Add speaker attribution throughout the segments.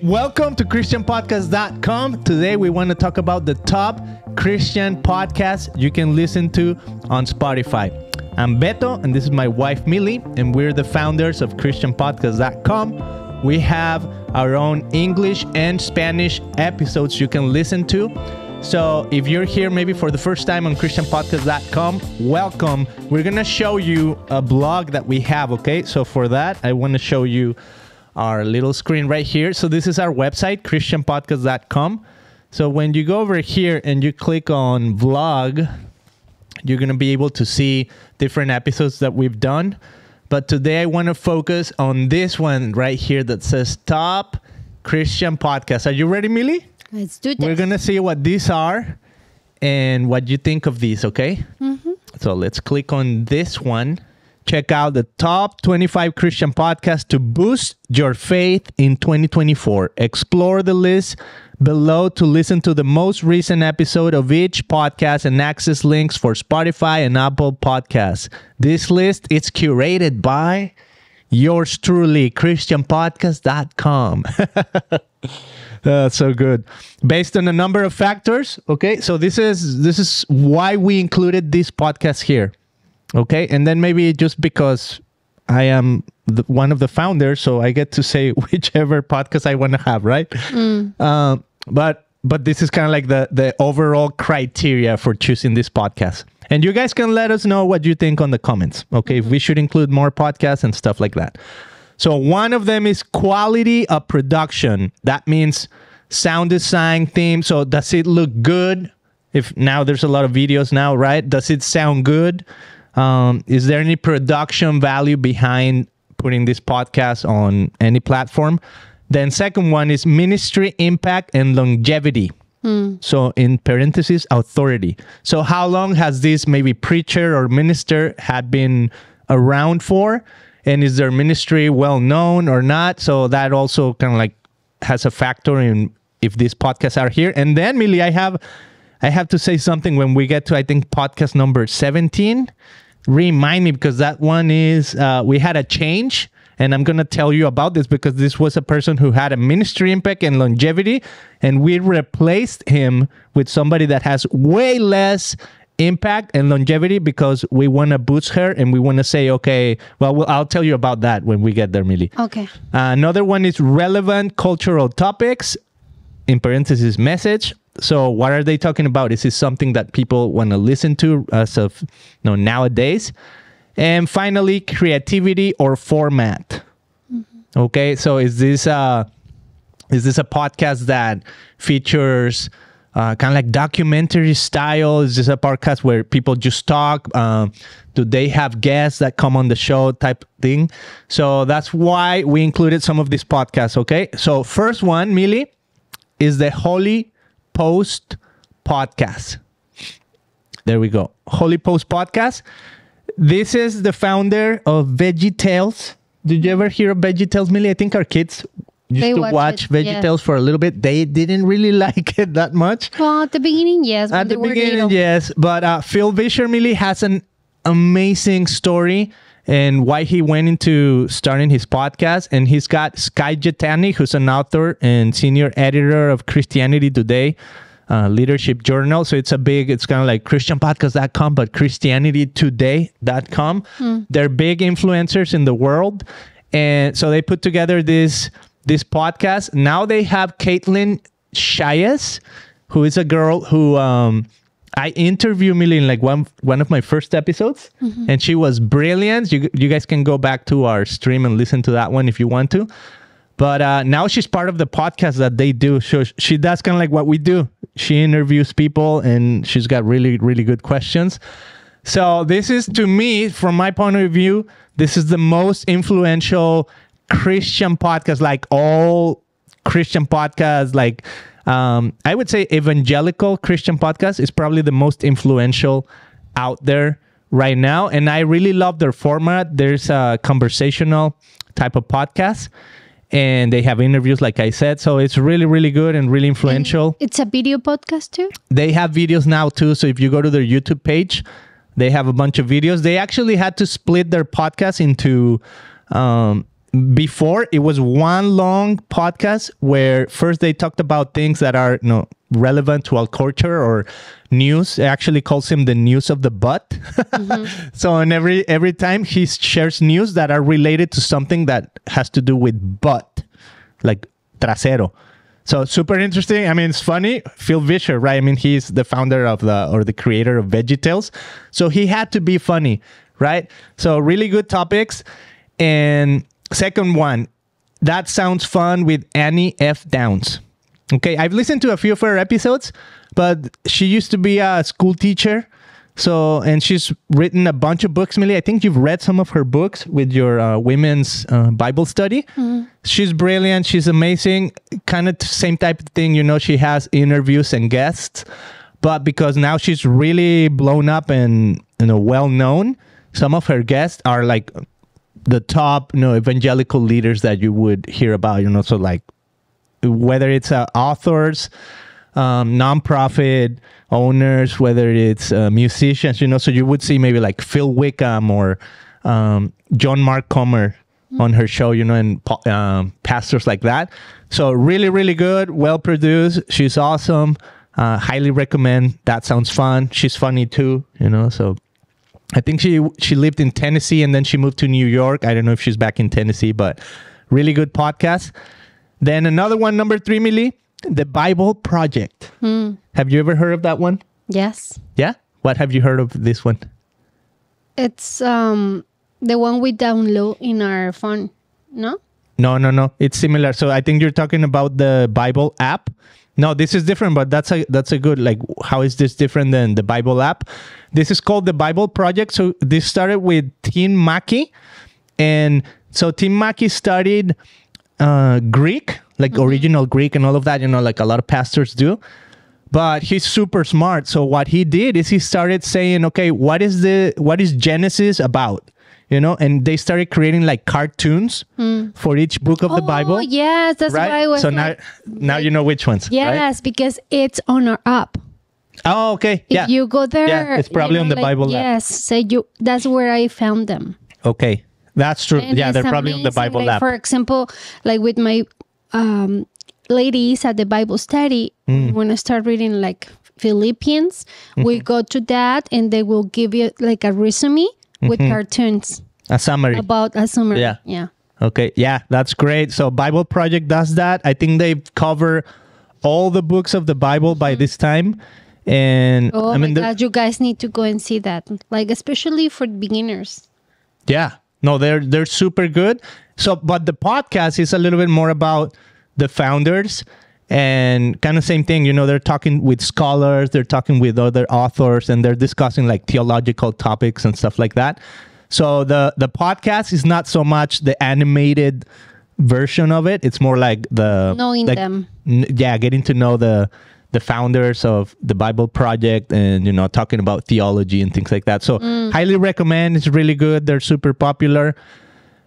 Speaker 1: Welcome to ChristianPodcast.com. Today we want to talk about the top Christian podcasts you can listen to on Spotify. I'm Beto, and this is my wife Millie, and we're the founders of ChristianPodcast.com. We have our own English and Spanish episodes you can listen to. So if you're here maybe for the first time on ChristianPodcast.com, welcome. We're gonna show you a blog that we have. Okay, so for that, I want to show you our little screen right here. So this is our website, christianpodcast.com. So when you go over here and you click on vlog, you're going to be able to see different episodes that we've done. But today I want to focus on this one right here that says top Christian podcast. Are you ready, Millie?
Speaker 2: Let's do this.
Speaker 1: We're going to see what these are and what you think of these, okay? Mm-hmm. So let's click on this one. Check out the top 25 Christian podcasts to boost your faith in 2024. Explore the list below to listen to the most recent episode of each podcast and access links for Spotify and Apple Podcasts. This list is curated by yours truly, christianpodcast.com. That's uh, so good. Based on a number of factors. Okay, so this is this is why we included this podcast here. Okay, and then maybe just because I am the, one of the founders, so I get to say whichever podcast I want to have, right? Um, but but this is kind of like the the overall criteria for choosing this podcast. And you guys can let us know what you think on the comments. Okay, if we should include more podcasts and stuff like that. So one of them is quality of production. That means sound design, theme. So does it look good? If now there's a lot of videos now, right? Does it sound good? Um, is there any production value behind putting this podcast on any platform? Then second one is ministry impact and longevity. So in parentheses, authority. So how long has this maybe preacher or minister had been around for? And is their ministry well known or not? So that also kind of like has a factor in if these podcasts are here. And then Millie, I have I have to say something when we get to I think podcast number 17. Remind me because that one is uh, we had a change and I'm going to tell you about this because this was a person who had a ministry impact and longevity and we replaced him with somebody that has way less impact and longevity because we want to boost her and we want to say okay well, well I'll tell you about that when we get there Millie.
Speaker 2: Okay.
Speaker 1: Uh, another one is relevant cultural topics, in parentheses, message. So, what are they talking about? Is this something that people want to listen to as of you know, nowadays? And finally, creativity or format. Okay, so is this uh, is this a podcast that features uh, kind of like documentary style? Is this a podcast where people just talk? Um, do they have guests that come on the show type thing? So that's why we included some of these podcasts. Okay, so first one, Millie, is the Holy Post podcast. There we go. Holy Post podcast. This is the founder of VeggieTales. Did you ever hear of VeggieTales, Millie? I think our kids used
Speaker 2: They
Speaker 1: to
Speaker 2: watch
Speaker 1: watch Veggie. Tales for a little bit. They didn't really like it that much.
Speaker 2: Well, at the beginning, yes.
Speaker 1: At the beginning, yes. But uh, Phil Vischer, Millie, has an amazing story and why he went into starting his podcast. And he's got Skye Jethani, who's an author and senior editor of Christianity Today. Uh, leadership journal so it's a big it's kind of like christianpodcast.com but christianitytoday.com they're big influencers in the world and so they put together this this podcast now they have caitlin Schiess, who is a girl who um I interviewed Millie in like one one of my first episodes, and she was brilliant. You you guys can go back to our stream and listen to that one if you want to. But uh, now she's part of the podcast that they do. So she does kind of like what we do. She interviews people, and she's got really really good questions. So this is to me, from my point of view, this is the most influential Christian podcast. Like all Christian podcasts, like um, I would say evangelical Christian podcast is probably the most influential out there right now. And I really love their format. There's a conversational type of podcast. And they have interviews, like I said. So it's really, really good and really influential
Speaker 2: It's a video podcast too.
Speaker 1: they have videos now too. So if you go to their YouTube page, they have a bunch of videos. They actually had to split their podcast into um, before it was one long podcast where first they talked about things that are you know relevant to our culture or news. It actually calls him the news of the butt. So and every every time he shares news that are related to something that has to do with butt like trasero. So super interesting. I mean it's funny. Phil vischer right? I mean he's the founder of the or the creator of veggietales. So he had to be funny right? So really good topics. And second one, that sounds fun with Annie F. Downs. Okay, I've listened to a few of her episodes, but she used to be a school teacher. So, and she's written a bunch of books, Millie. I think you've read some of her books with your uh, women's uh, Bible study. She's brilliant. She's amazing. Kind of same type of thing. You know, she has interviews and guests, but because now she's really blown up and, you know, well known, some of her guests are like the top you know evangelical leaders that you would hear about you know so like whether it's uh, authors um, nonprofit owners whether it's uh, musicians you know so you would see maybe like phil wickham or um, john mark comer on her show you know and um, pastors like that. So really really good well produced she's awesome. Uh, highly recommend that sounds fun she's funny too you know so I think she she lived in Tennessee and then she moved to New York. I don't know if she's back in Tennessee, but really good podcast. Then another one, number three, Millie, the Bible Project. Have you ever heard of that one?
Speaker 2: Yes.
Speaker 1: Yeah. What have you heard of this one?
Speaker 2: It's um the one we download in our phone. No?
Speaker 1: No, no, no. It's similar. So I think you're talking about the Bible app. No, this is different, but that's a that's a good like. How is this different than the Bible app? This is called the Bible Project. So this started with Tim Mackie, and so Tim Mackie studied uh, Greek, like original Greek, and all of that. You know, like a lot of pastors do. But he's super smart. So what he did is he started saying, okay, what is the what is Genesis about? You know, and they started creating like cartoons for each book of the Bible.
Speaker 2: Oh, yes. That's why I
Speaker 1: right?
Speaker 2: was
Speaker 1: So
Speaker 2: like,
Speaker 1: now now you know which ones. right?
Speaker 2: Yes, because it's on our app.
Speaker 1: Oh, okay.
Speaker 2: If
Speaker 1: yeah.
Speaker 2: you go there,
Speaker 1: Yeah, it's probably on the
Speaker 2: like,
Speaker 1: Bible app.
Speaker 2: Yes, so you that's where I found them.
Speaker 1: okay. That's true.
Speaker 2: And
Speaker 1: yeah, they're probably on the. Bible
Speaker 2: like,
Speaker 1: app.
Speaker 2: For example, like with my um, ladies at the Bible study,
Speaker 1: Mm.
Speaker 2: when I start reading like Philippians, we
Speaker 1: Mm-hmm.
Speaker 2: go to that and they will give you like a resume with cartoons
Speaker 1: a summary.
Speaker 2: about a summary.
Speaker 1: Yeah.
Speaker 2: Yeah.
Speaker 1: Okay, yeah, that's great. So Bible Project does that. I think they cover all the books of the Bible by this time, and
Speaker 2: Oh
Speaker 1: I mean,
Speaker 2: my God, you guys need to go and see that. Like especially for beginners.
Speaker 1: yeah, no, they're they're super good. So, but the podcast is a little bit more about the founders and kind of same thing. You know, they're talking with scholars, they're talking with other authors, and they're discussing like theological topics and stuff like that. So the the podcast is not so much the animated version of it. It's more like the
Speaker 2: Knowing
Speaker 1: like,
Speaker 2: them.
Speaker 1: yeah, getting to know the the founders of the Bible Project and you know talking about theology and things like that. So highly recommend. It's really good. They're super popular.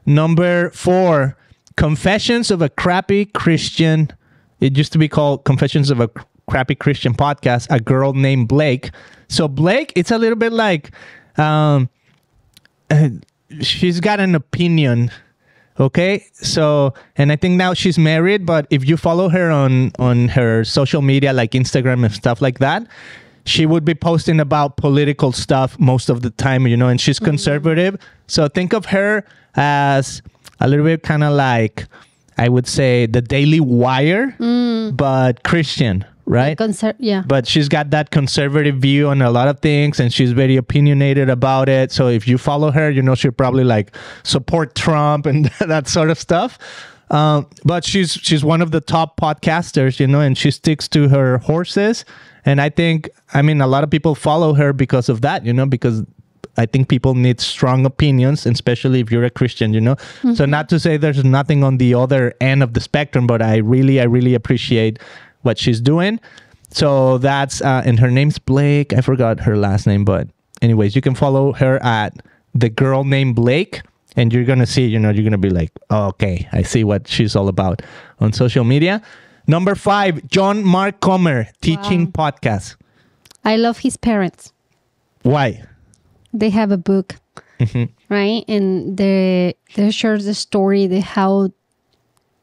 Speaker 1: Number four, Confessions of a Crappy Christian. It used to be called Confessions of a Crappy Christian Podcast. A girl named Blake. So Blake, it's a little bit like um, uh, she's got an opinion okay so and i think now she's married but if you follow her on on her social media like instagram and stuff like that she would be posting about political stuff most of the time you know and she's mm-hmm. conservative. So think of her as a little bit kind of like i would say the daily wire mm. but christian right?
Speaker 2: Conser- yeah.
Speaker 1: but she's got that conservative view on a lot of things and she's very opinionated about it. So if you follow her you know she'll probably like support trump and that sort of stuff. Um, but she's she's one of the top podcasters you know and she sticks to her horses. And i think i mean a lot of people follow her because of that you know because I think people need strong opinions, especially if you're a Christian, you know. So not to say there's nothing on the other end of the spectrum, but I really, I really appreciate what she's doing. So that's uh, and her name's Blake. I forgot her last name, but anyways, you can follow her at the girl named Blake, and you're gonna see, you know, you're gonna be like, oh, okay, I see what she's all about on social media. Number five, John Mark Comer teaching podcast.
Speaker 2: I love his parents.
Speaker 1: Why?
Speaker 2: They have a book right? And they they share the story, the how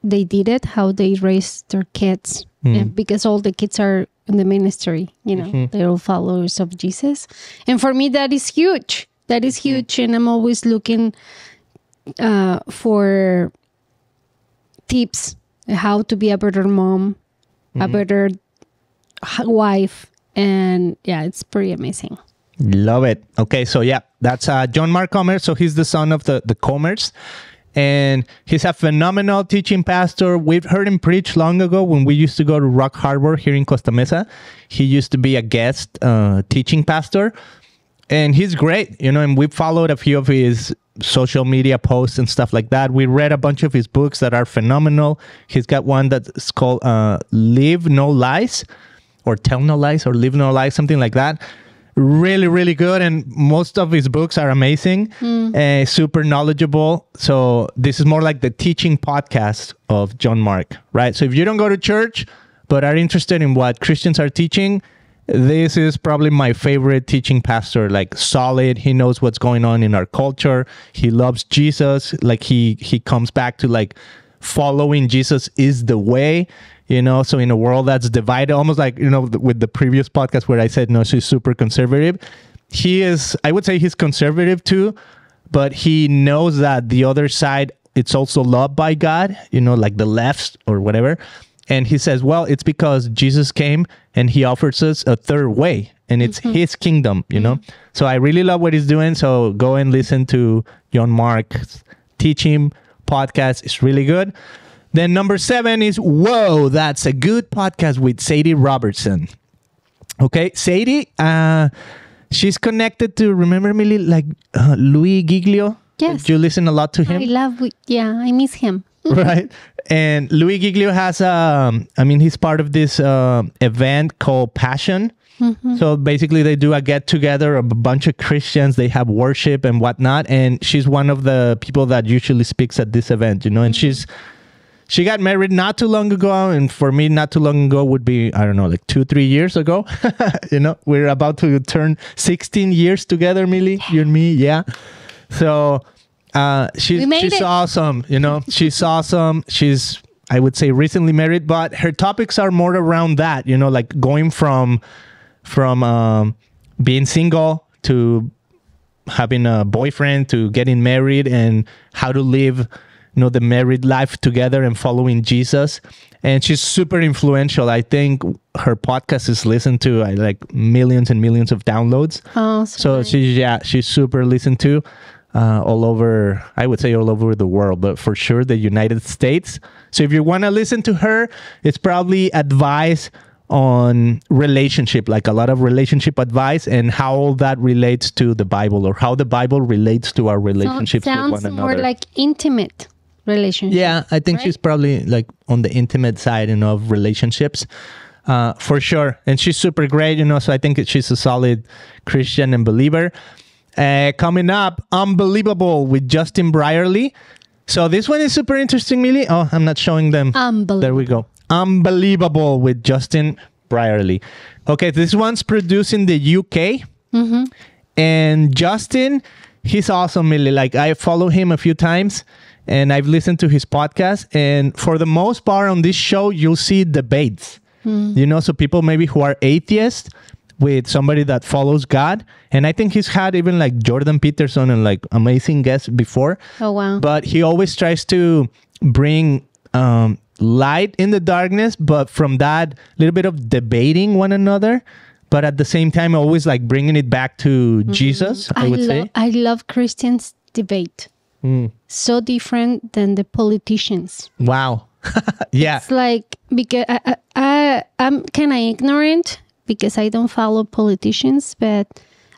Speaker 2: they did it, how they raised their kids, and because all the kids are in the ministry, you know, they're all followers of Jesus. And for me, that is huge. That is huge, and I'm always looking uh, for tips how to be a better mom, a better wife, and yeah, it's pretty amazing.
Speaker 1: Love it. Okay, so yeah, that's uh, John Mark Comer. So he's the son of the the Comers, and he's a phenomenal teaching pastor. We've heard him preach long ago when we used to go to Rock Harbor here in Costa Mesa. He used to be a guest uh, teaching pastor, and he's great. You know, and we followed a few of his social media posts and stuff like that. We read a bunch of his books that are phenomenal. He's got one that's called uh, "Live No Lies." or tell no lies or live no lies, something like that. Really, really good. And most of his books are amazing, uh, super knowledgeable. So, this is more like the teaching podcast of John Mark, right? So, if you don't go to church but are interested in what Christians are teaching, this is probably my favorite teaching pastor like solid he knows what's going on in our culture he loves jesus like he he comes back to like following jesus is the way you know so in a world that's divided almost like you know with the previous podcast where i said no she's super conservative. He is i would say he's conservative too but he knows that the other side it's also loved by god you know like the left or whatever. And he says well it's because jesus came and he offers us a third way and it's mm-hmm. his kingdom you know? Mm-hmm. So i really love what he's doing. So go and listen to john mark's teaching podcast. It's really good then number seven is whoa that's a good podcast with sadie robertson. Okay sadie uh she's connected to remember me like uh, louie giglio?
Speaker 2: Yes.
Speaker 1: you listen a lot to him.
Speaker 2: I love, yeah, I miss him.
Speaker 1: right? And louie giglio has um i mean he's part of this uh, event called passion. So basically they do a get together of a bunch of christians. They have worship and whatnot. And she's one of the people that usually speaks at this event you know? And she's she got married not too long ago and for me not too long ago would be i don't know like two three years ago. You know we're about to turn 16 years together millie you and me yeah. So uh she's
Speaker 2: We
Speaker 1: she's
Speaker 2: it.
Speaker 1: awesome you know. She's awesome. She's i would say recently married but her topics are more around that you know like going from from um being single to having a boyfriend to getting married and how to live you know the married life together and following jesus. And she's super influential. I think her podcast is listened to uh, like millions and millions of downloads.
Speaker 2: Oh,
Speaker 1: so
Speaker 2: nice.
Speaker 1: she's yeah she's super listened to uh, all over i would say all over the world but for sure the united states. So if you want to listen to her it's probably advice on relationship like a lot of relationship advice and how all that relates to the bible or how the bible relates to our
Speaker 2: So
Speaker 1: relationships with
Speaker 2: sounds
Speaker 1: one
Speaker 2: more like intimate relationship.
Speaker 1: yeah, I think
Speaker 2: right?
Speaker 1: she's probably like on the intimate side, you know, of relationships, uh, for sure. And she's super great, you know. So I think that she's a solid Christian and believer. Uh, coming up, unbelievable with Justin Brierley. So this one is super interesting, Millie. Oh, I'm not showing them.
Speaker 2: Unbelievable.
Speaker 1: There we go. Unbelievable with Justin Brierley. Okay, this one's produced in the UK. And Justin, he's awesome, Millie. Like I follow him a few times and I've listened to his podcast. And for the most part on this show, you'll see debates. You know, so people maybe who are atheists with somebody that follows God. And I think he's had even like Jordan Peterson and like amazing guests before
Speaker 2: Oh wow.
Speaker 1: but he always tries to bring um, light in the darkness but from that little bit of debating one another but at the same time always like bringing it back to jesus i would say
Speaker 2: I love Christians debate.
Speaker 1: Mm.
Speaker 2: So different than the politicians.
Speaker 1: wow yeah
Speaker 2: It's like because I, I, I'm kind of ignorant because I don't follow politicians, but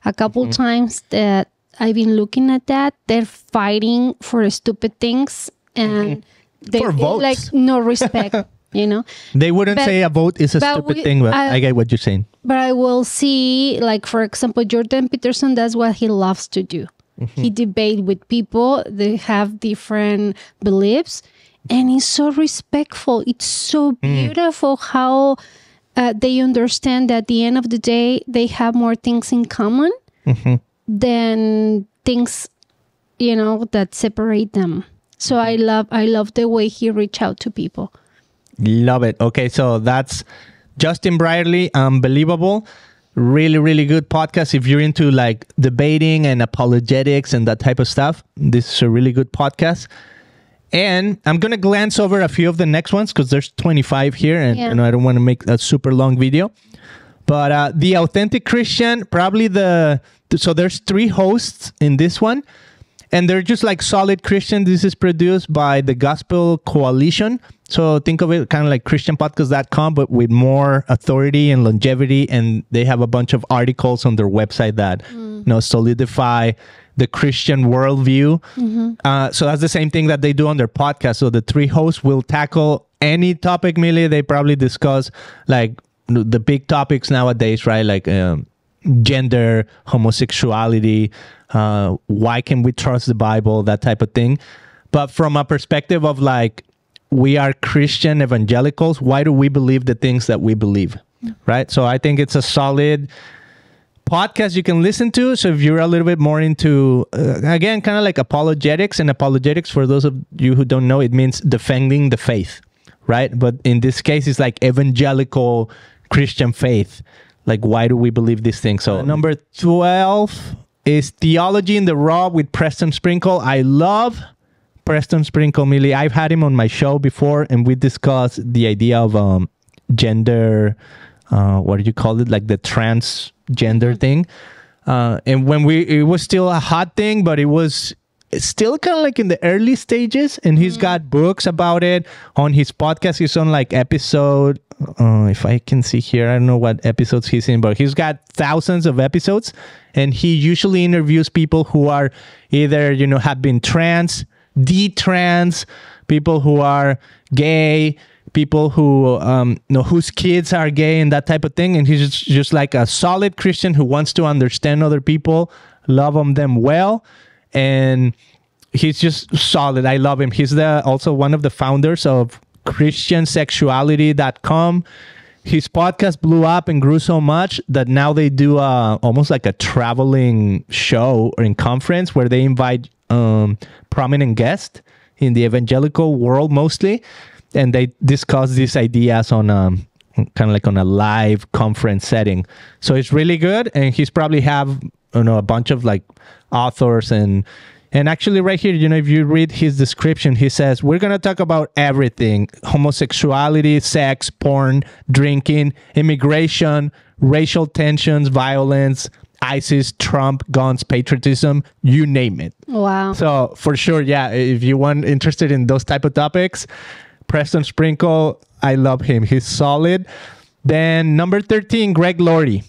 Speaker 2: a couple
Speaker 1: Mm-hmm.
Speaker 2: times that I've been looking at that, they're fighting for stupid things and they
Speaker 1: Mm-hmm. For votes.
Speaker 2: like no respect, you know.
Speaker 1: they wouldn't
Speaker 2: But-
Speaker 1: say a vote is a stupid
Speaker 2: we-
Speaker 1: thing but
Speaker 2: I-
Speaker 1: I, get what you're saying
Speaker 2: But I will see, like for example, Jordan Peterson. That's what he loves to do. Mm-hmm. He debate with people. They have different beliefs, and he's so respectful. It's so mm. beautiful how uh, they understand that at the end of the day, they have more things in common mm-hmm. than things you know, that separate them. So mm-hmm. I love I love the way he reach out to people.
Speaker 1: Love it. Okay, so that's Justin Brierley, unbelievable. Really, really good podcast. If you're into like debating and apologetics and that type of stuff, this is a really good podcast. And I'm gonna glance over a few of the next ones because there's 25 here, and
Speaker 2: Yeah.
Speaker 1: I don't want to make a super long video. But uh, the authentic Christian, probably the so there's three hosts in this one, and they're just like solid Christian. This is produced by the Gospel Coalition. So think of it kind of like ChristianPodcast.com, but with more authority and longevity. And they have a bunch of articles on their website that you know solidify the Christian worldview. Uh, so that's the same thing that they do on their podcast. So the three hosts will tackle any topic. Millie, they probably discuss like the big topics nowadays, right? Like um, gender, homosexuality, uh, why can we trust the Bible, that type of thing. But from a perspective of like, we are Christian evangelicals, why do we believe the things that we believe? Right. So I think it's a solid podcast you can listen to. So if you're a little bit more into, uh, again, kind of like apologetics, and apologetics, for those of you who don't know, it means defending the faith, right? But in this case, it's like evangelical Christian faith. Like, why do we believe these things? So, number 12 is Theology in the Raw with Preston Sprinkle. I love Preston Sprinkle, Millie. I've had him on my show before, and we discussed the idea of um, gender, uh, what do you call it? Like the transgender thing. Uh, and when we, it was still a hot thing, but it was still kind of like in the early stages. And he's got books about it on his podcast. He's on like episode, uh, if I can see here, I don't know what episodes he's in, but he's got thousands of episodes. And he usually interviews people who are either, you know, have been trans, de-trans, people who are gay, people who um, you know whose kids are gay and that type of thing. And he's just, just like a solid Christian who wants to understand other people, love them, them well, and he's just solid. I love him. He's the also one of the founders of ChristianSexuality.com. His podcast blew up and grew so much that now they do uh, almost like a traveling show or in conference where they invite um, prominent guests in the evangelical world mostly, and they discuss these ideas on um, kind of like on a live conference setting. So it's really good, and he's probably have you know a bunch of like authors and and actually right here you know if you read his description he says we're going to talk about everything homosexuality sex porn drinking immigration racial tensions violence isis trump guns patriotism you name it
Speaker 2: Wow.
Speaker 1: so for sure, yeah, if you want interested in those type of topics, Preston Sprinkle, I love him. He's solid. Then number 13, Greg Laurie.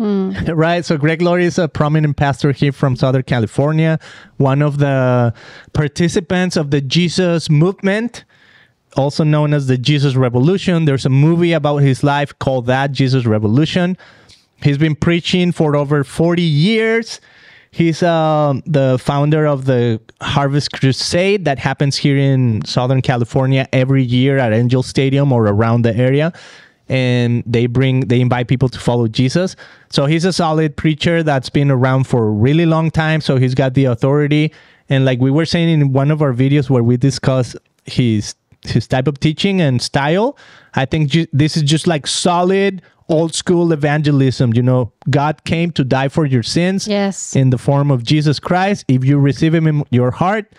Speaker 1: Right. So Greg Laurie is a prominent pastor here from Southern California, one of the participants of the Jesus movement, also known as the Jesus Revolution. There's a movie about his life called That Jesus Revolution. He's been preaching for over 40 years. He's um, the founder of the Harvest Crusade that happens here in Southern California every year at Angel Stadium or around the area. And they bring, they invite people to follow Jesus. So he's a solid preacher that's been around for a really long time. So he's got the authority. And like we were saying in one of our videos where we discuss his his type of teaching and style, I think this is just like solid old school evangelism. You know, God came to die for your sins
Speaker 2: Yes.
Speaker 1: in the form of Jesus Christ. If you receive him in your heart,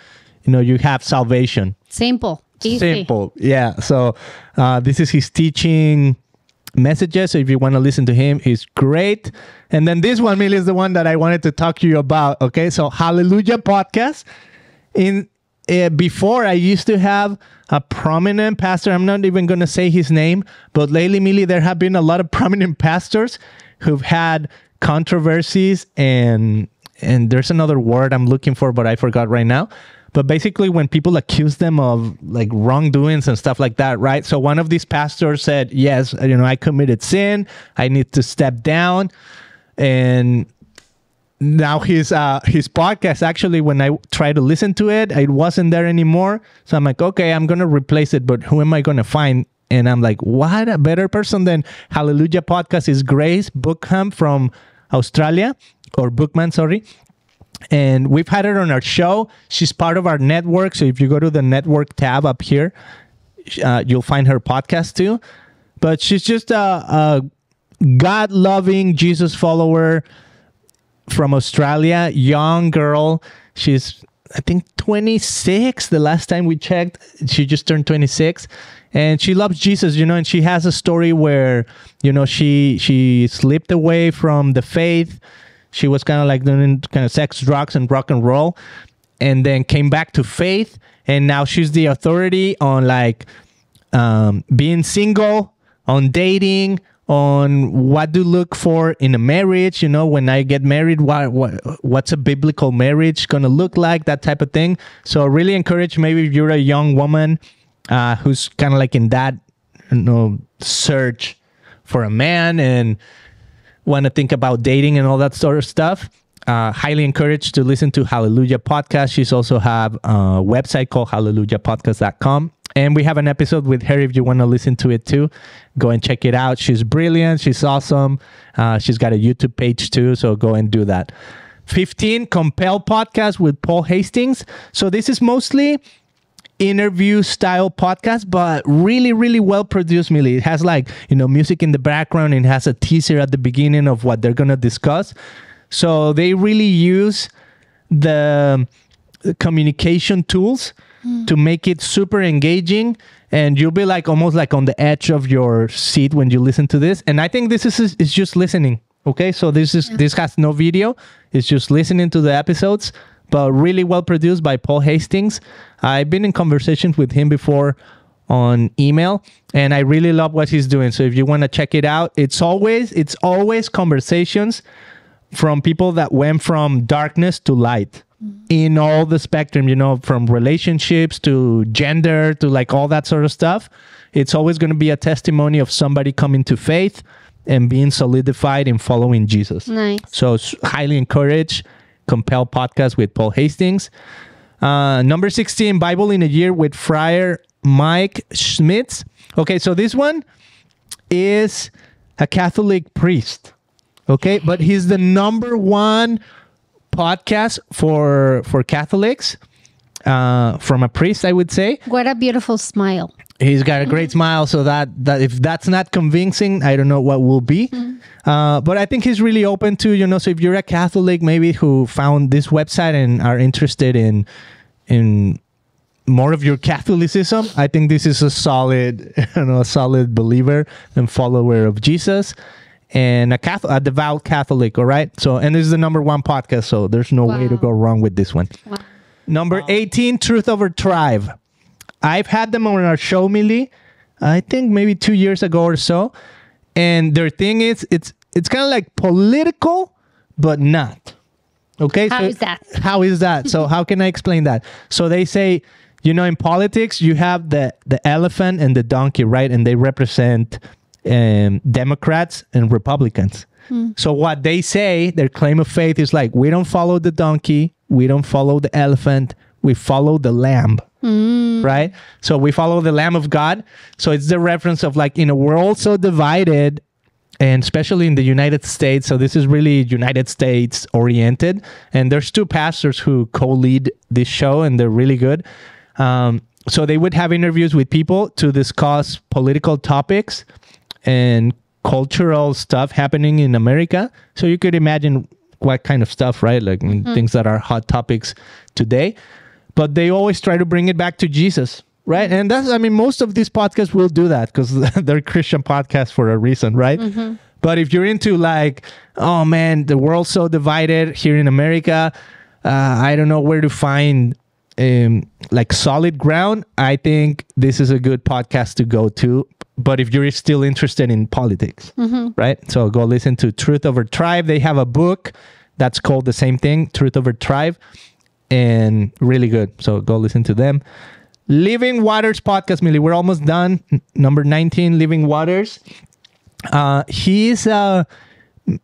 Speaker 1: you know, you have salvation.
Speaker 2: Simple. Easy.
Speaker 1: Simple. Yeah. So uh, this is his teaching messages. So if you want to listen to him, he's great. And then this one, Millie, is the one that I wanted to talk to you about. Okay. So Hallelujah Podcast. In uh, before I used to have a prominent pastor. I'm not even going to say his name, but lately, Millie, there have been a lot of prominent pastors who've had controversies and and there's another word I'm looking for, but I forgot right now. But basically, when people accuse them of like wrongdoings and stuff like that, right? So one of these pastors said, "Yes, you know, I committed sin. I need to step down." And now his uh his podcast actually when i try to listen to it it wasn't there anymore so i'm like okay i'm gonna replace it but who am i gonna find and i'm like what a better person than hallelujah podcast is grace bookham from australia or bookman sorry and we've had her on our show. She's part of our network. So if you go to the network tab up here, uh, you'll find her podcast too. But she's just a, a God loving Jesus follower from Australia, young girl. She's, I think, 26. The last time we checked, she just turned 26. And she loves Jesus, you know, and she has a story where, you know, she she slipped away from the faith she was kind of like doing kind of sex, drugs, and rock and roll, and then came back to faith, and now she's the authority on like um, being single, on dating, on what to look for in a marriage. You know, when I get married, what, what what's a biblical marriage gonna look like? That type of thing. So really encourage maybe if you're a young woman uh, who's kind of like in that you know search for a man and want to think about dating and all that sort of stuff, uh, highly encouraged to listen to Hallelujah Podcast. She's also have a website called hallelujahpodcast.com. And we have an episode with her if you want to listen to it too. Go and check it out. She's brilliant. She's awesome. Uh, she's got a YouTube page too. So go and do that. 15 Compel Podcast with Paul Hastings. So this is mostly interview style podcast, but really, really well produced, Millie. It has like, you know, music in the background and has a teaser at the beginning of what they're going to discuss. So they really use the communication tools mm. to make it super engaging and you'll be like almost like on the edge of your seat when you listen to this and i think this is is just listening okay so this is yeah. this has no video it's just listening to the episodes but really well produced by Paul Hastings. I've been in conversations with him before on email and I really love what he's doing. So if you want to check it out, it's always it's always conversations from people that went from darkness to light mm-hmm. in all the spectrum, you know, from relationships to gender to like all that sort of stuff. It's always going to be a testimony of somebody coming to faith and being solidified in following Jesus.
Speaker 2: Nice.
Speaker 1: So highly encouraged. Compel podcast with Paul Hastings. Uh, number 16, Bible in a Year with Friar Mike Schmitz. Okay, so this one is a Catholic priest. Okay, but he's the number one podcast for for Catholics uh, from a priest, I would say.
Speaker 2: What a beautiful smile.
Speaker 1: He's got a great mm-hmm. smile, so that that if that's not convincing, I don't know what will be. Mm-hmm. Uh, but I think he's really open to you know. So if you're a Catholic, maybe who found this website and are interested in in more of your Catholicism, I think this is a solid, you know, a solid believer and follower of Jesus and a Catholic, a devout Catholic. All right. So, and this is the number one podcast, so there's no wow. way to go wrong with this one. Wow. Number wow. 18, Truth Over Tribe. I've had them on our show, Millie. I think maybe two years ago or so, and their thing is it's it's kind of like political, but not. Okay,
Speaker 2: how so is that?
Speaker 1: How is that? so how can I explain that? So they say, you know, in politics you have the the elephant and the donkey, right? And they represent um, Democrats and Republicans. Hmm. So what they say, their claim of faith is like, we don't follow the donkey, we don't follow the elephant, we follow the lamb. Mm. Right? So we follow the Lamb of God. So it's the reference of like in a world so divided, and especially in the United States. So this is really United States oriented. And there's two pastors who co lead this show, and they're really good. Um, so they would have interviews with people to discuss political topics and cultural stuff happening in America. So you could imagine what kind of stuff, right? Like mm-hmm. things that are hot topics today but they always try to bring it back to Jesus, right? And that's, I mean, most of these podcasts will do that because they're Christian podcasts for a reason, right? Mm-hmm. But if you're into like, oh man, the world's so divided here in America, uh, I don't know where to find um, like solid ground. I think this is a good podcast to go to. But if you're still interested in politics, mm-hmm. right? So go listen to Truth Over Tribe. They have a book that's called the same thing, Truth Over Tribe and really good. So go listen to them. Living Waters podcast, Millie. We're almost done. N- number 19, Living Waters. Uh, he's uh,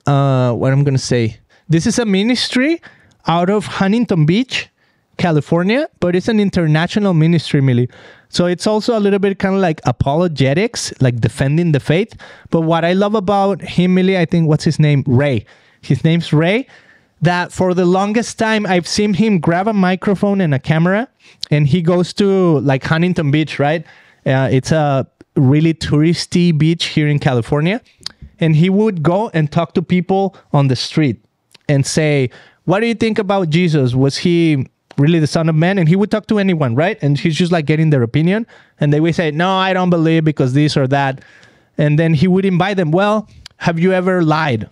Speaker 1: uh, what I'm gonna say. This is a ministry out of Huntington Beach, California, but it's an international ministry, Millie. So it's also a little bit kind of like apologetics, like defending the faith. But what I love about him, Millie, I think what's his name? Ray. His name's Ray that for the longest time I've seen him grab a microphone and a camera and he goes to like Huntington Beach, right? Uh, it's a really touristy beach here in California. And he would go and talk to people on the street and say, What do you think about Jesus? Was he really the Son of Man? And he would talk to anyone, right? And he's just like getting their opinion. And they would say, No, I don't believe because this or that. And then he would invite them, Well, have you ever lied?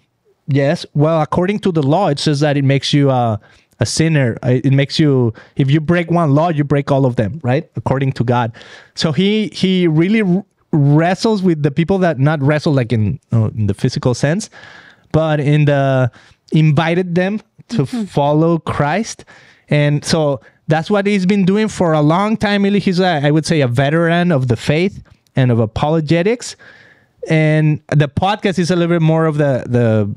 Speaker 1: Yes. Well, according to the law, it says that it makes you uh, a sinner. Uh, It makes you, if you break one law, you break all of them, right? According to God. So he he really r- wrestles with the people that not wrestle like in, uh, in the physical sense, but in the invited them to follow Christ. And so that's what he's been doing for a long time. Really, he's a, I would say a veteran of the faith and of apologetics. And the podcast is a little bit more of the the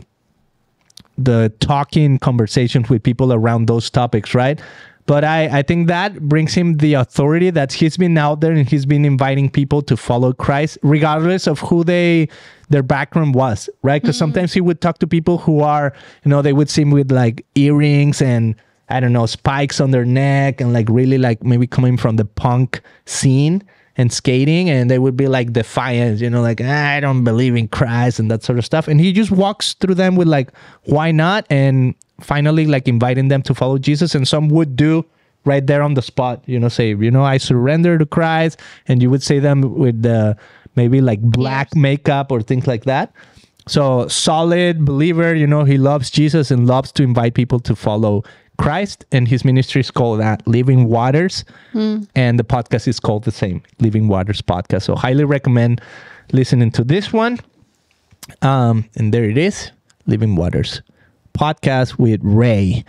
Speaker 1: the talking conversations with people around those topics, right? But I, I think that brings him the authority that he's been out there and he's been inviting people to follow Christ, regardless of who they their background was, right? Because mm-hmm. sometimes he would talk to people who are, you know, they would see him with like earrings and I don't know, spikes on their neck and like really like maybe coming from the punk scene and skating and they would be like defiant, you know, like ah, I don't believe in Christ and that sort of stuff. And he just walks through them with like, why not? And finally like inviting them to follow Jesus. And some would do right there on the spot, you know, say, you know, I surrender to Christ. And you would say them with the maybe like black makeup or things like that. So solid believer, you know, he loves Jesus and loves to invite people to follow Christ. And his ministry is called that Living Waters. And the podcast is called the same, Living Waters Podcast. So highly recommend listening to this one. Um, and there it is, Living Waters podcast with Ray.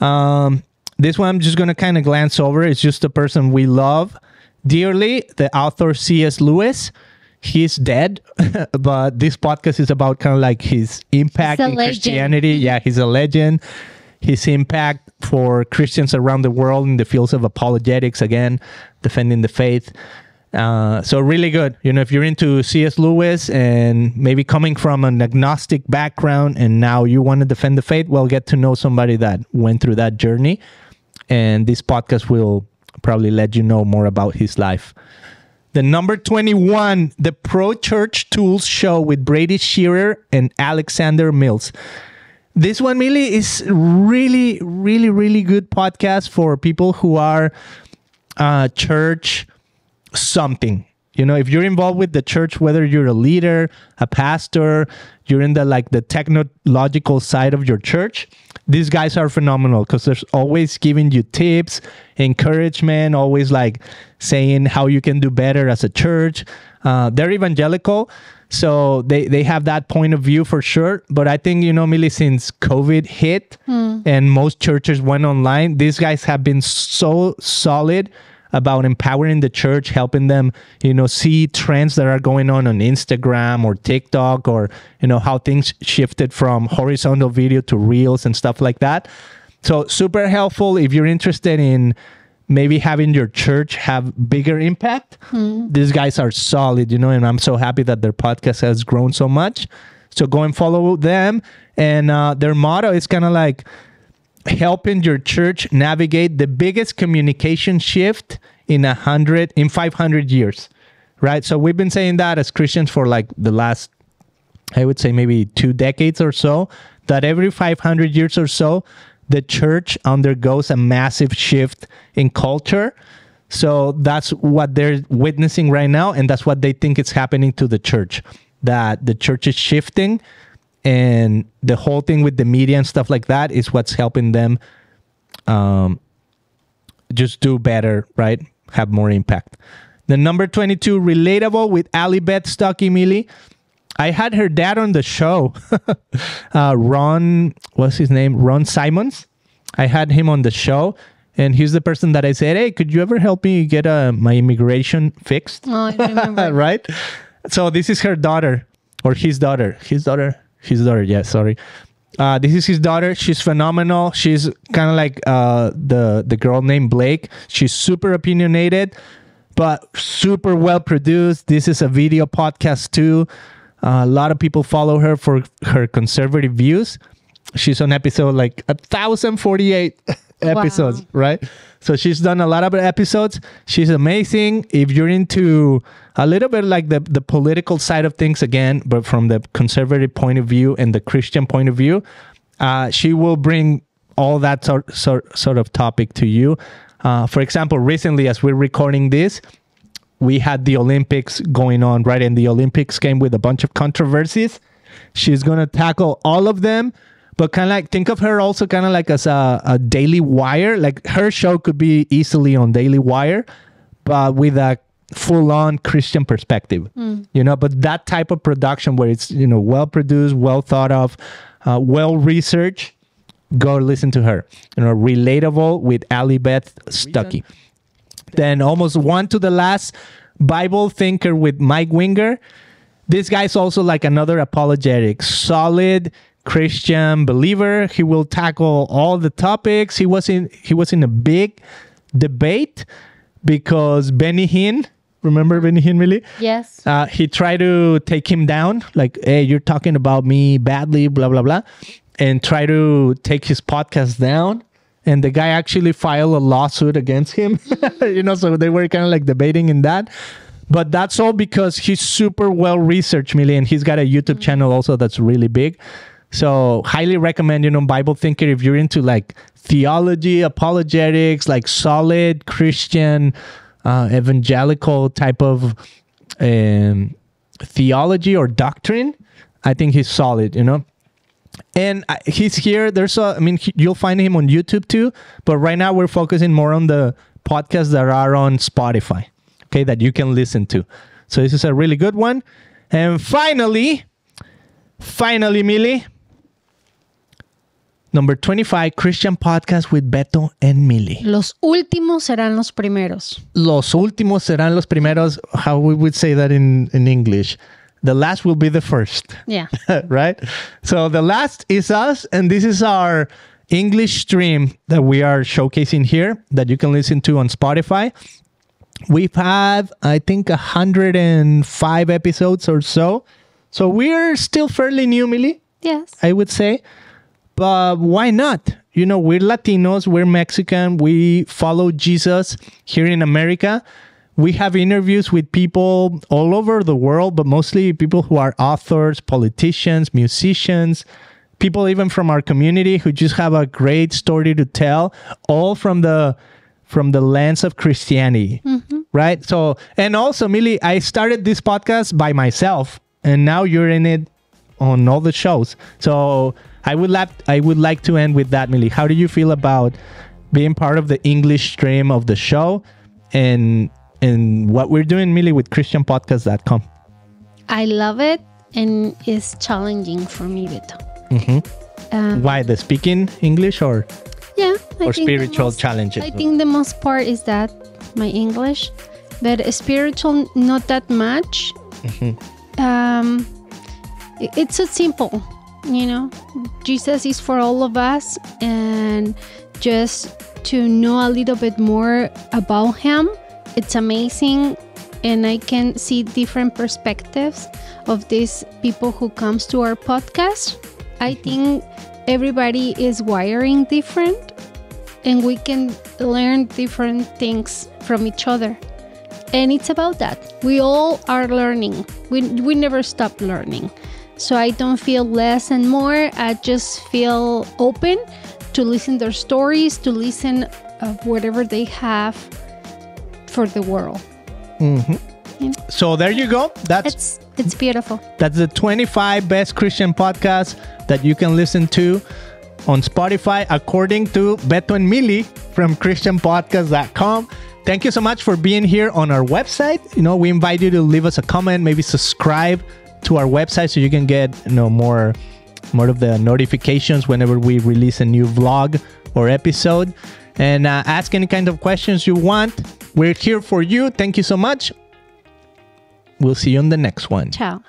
Speaker 1: Um, this one I'm just gonna kind of glance over. It's just a person we love dearly, the author C.S. Lewis. He's dead, but this podcast is about kind of like his impact in
Speaker 2: legend.
Speaker 1: Christianity. Yeah, he's a legend. His impact for Christians around the world in the fields of apologetics, again, defending the faith. Uh, so really good. You know, if you're into C.S. Lewis and maybe coming from an agnostic background and now you want to defend the faith, well, get to know somebody that went through that journey. And this podcast will probably let you know more about his life. The number 21, the Pro Church Tools Show with Brady Shearer and Alexander Mills. This one really is really, really, really good podcast for people who are uh, church something. You know, if you're involved with the church, whether you're a leader, a pastor, you're in the like the technological side of your church, these guys are phenomenal because they're always giving you tips, encouragement, always like saying how you can do better as a church. Uh, they're evangelical, so they they have that point of view for sure. But I think you know, Millie, since COVID hit hmm. and most churches went online, these guys have been so solid about empowering the church, helping them, you know, see trends that are going on on Instagram or TikTok or, you know, how things shifted from horizontal video to reels and stuff like that. So super helpful if you're interested in maybe having your church have bigger impact. These guys are solid, you know, and I'm so happy that their podcast has grown so much. So go and follow them. And uh, their motto is kind of like, helping your church navigate the biggest communication shift in a hundred in 500 years right so we've been saying that as christians for like the last i would say maybe two decades or so that every 500 years or so the church undergoes a massive shift in culture so that's what they're witnessing right now and that's what they think is happening to the church that the church is shifting and the whole thing with the media and stuff like that is what's helping them um, just do better, right? Have more impact. The number 22, relatable with Allie Beth Stuckey Millie. I had her dad on the show, uh, Ron, what's his name? Ron Simons. I had him on the show, and he's the person that I said, "Hey, could you ever help me get uh, my immigration fixed?"
Speaker 2: Oh, I remember.
Speaker 1: right? So this is her daughter or his daughter. His daughter. His daughter. Yeah, sorry. Uh, this is his daughter. She's phenomenal. She's kind of like uh, the the girl named Blake. She's super opinionated, but super well produced. This is a video podcast too. Uh, a lot of people follow her for her conservative views, she's on episode like a thousand forty eight episodes, right? So she's done a lot of episodes. She's amazing. If you're into a little bit like the the political side of things again, but from the conservative point of view and the Christian point of view, uh, she will bring all that sort sort sort of topic to you. Uh, for example, recently as we're recording this, we had the Olympics going on, right? And the Olympics came with a bunch of controversies. She's gonna tackle all of them, but kind of like think of her also kind of like as a, a Daily Wire. Like her show could be easily on Daily Wire, but with a full on Christian perspective, you know. But that type of production where it's you know well produced, well thought of, uh, well researched. Go listen to her. You know, relatable with Allie Beth Stuckey. Then almost one to the last Bible thinker with Mike Winger. This guy's also like another apologetic, solid Christian believer. He will tackle all the topics. He was in he was in a big debate because Benny Hinn, remember Benny Hinn really?
Speaker 2: Yes.
Speaker 1: Uh, he tried to take him down, like, hey, you're talking about me badly, blah, blah, blah, and try to take his podcast down. And the guy actually filed a lawsuit against him, you know, so they were kind of like debating in that. But that's all because he's super well researched, Millie, and he's got a YouTube channel also that's really big. So highly recommend, you know, Bible Thinker if you're into like theology, apologetics, like solid Christian, uh, evangelical type of um, theology or doctrine. I think he's solid, you know. And he's here. There's a, I mean, he- you'll find him on YouTube too. But right now we're focusing more on the podcasts that are on Spotify, okay, that you can listen to. So this is a really good one. And finally, finally, Millie, number 25, Christian podcast with Beto and Millie.
Speaker 2: Los últimos serán los primeros.
Speaker 1: Los últimos serán los primeros. How we would say that in, in English. The last will be the first.
Speaker 2: Yeah.
Speaker 1: right? So the last is us, and this is our English stream that we are showcasing here that you can listen to on Spotify. We've had, I think, 105 episodes or so. So we're still fairly new, Millie,
Speaker 2: Yes.
Speaker 1: I would say. But why not? You know, we're Latinos, we're Mexican, we follow Jesus here in America. We have interviews with people all over the world, but mostly people who are authors, politicians, musicians, people even from our community who just have a great story to tell, all from the from the lens of Christianity. Mm-hmm. Right? So, and also, Millie, I started this podcast by myself, and now you're in it on all the shows. So I would like I would like to end with that, Millie. How do you feel about being part of the English stream of the show and and what we're doing, Millie, with ChristianPodcast.com?
Speaker 2: I love it and it's challenging for me, Beto. Um,
Speaker 1: Why the speaking English or
Speaker 2: yeah. I
Speaker 1: or spiritual
Speaker 2: most-
Speaker 1: challenges?
Speaker 2: I think the most part is that my English, but spiritual not that much. Um, i- it's so simple, you know. Jesus is for all of us, and just to know a little bit more about Him, it's amazing, and I can see different perspectives of these people who comes to our podcast. I mm-hmm. think everybody is wiring different and we can learn different things from each other. And it's about that. We all are learning. We, we never stop learning. So I don't feel less and more. I just feel open to listen their stories, to listen of whatever they have for the world. Mm-hmm.
Speaker 1: So there you go. That's
Speaker 2: It's it's beautiful.
Speaker 1: That's the 25 best Christian podcasts that you can listen to on Spotify, according to Beto and Millie from ChristianPodcast.com. Thank you so much for being here on our website. You know, we invite you to leave us a comment, maybe subscribe to our website so you can get you know more more of the notifications whenever we release a new vlog or episode. And uh, ask any kind of questions you want. We're here for you. Thank you so much. We'll see you on the next one.
Speaker 2: Ciao.